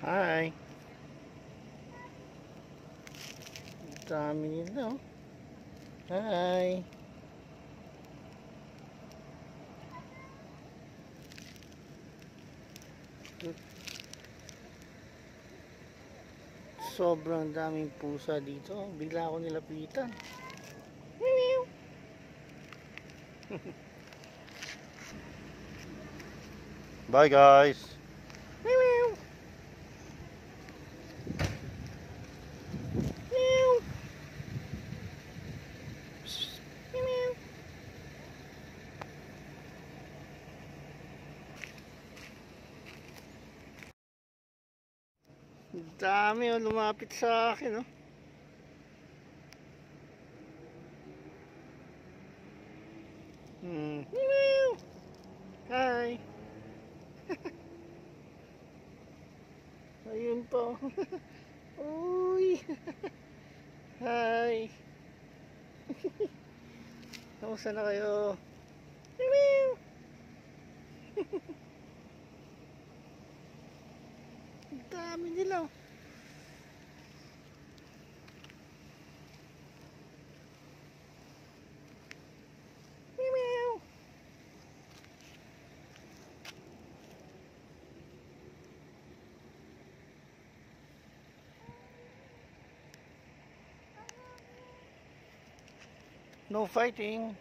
Hi. Dami nila oh. Hi. Sobrang daming pusa dito. Bigla ako nilapitan. Meow. Bye guys. Meow. Meow. Psst. Meow. Ang dami oh, lumapit sa akin oh. Hmm. Hi. Ayun po. Uy. Hi. Kamusta na kayo? Meow. Ang dami nila. oh. Meow. No fighting.